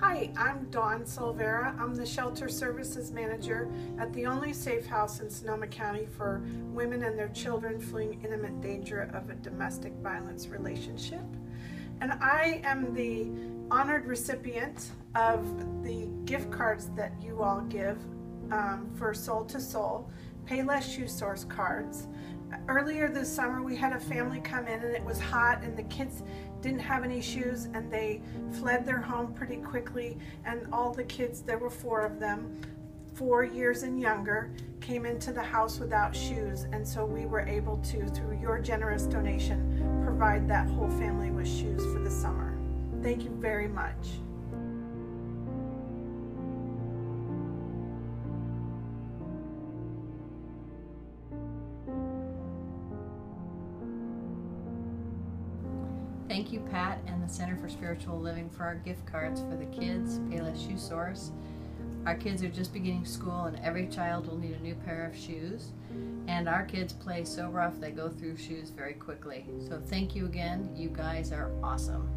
Hi, I'm Dawn Silvera. I'm the Shelter Services Manager at the only safe house in Sonoma County for women and their children fleeing imminent danger of a domestic violence relationship. And I am the honored recipient of the gift cards that you all give um, for Soul to Soul, Payless Shoe Source cards. Earlier this summer, we had a family come in and it was hot, and the kids didn't have any shoes and they fled their home pretty quickly. And all the kids, there were four of them, four years and younger, came into the house without shoes. And so we were able to, through your generous donation, provide that whole family with shoes for the summer. Thank you very much. Thank you, Pat, and the Center for Spiritual Living for our gift cards for the kids, Payless Shoe Source. Our kids are just beginning school, and every child will need a new pair of shoes. And our kids play so rough, they go through shoes very quickly. So, thank you again. You guys are awesome.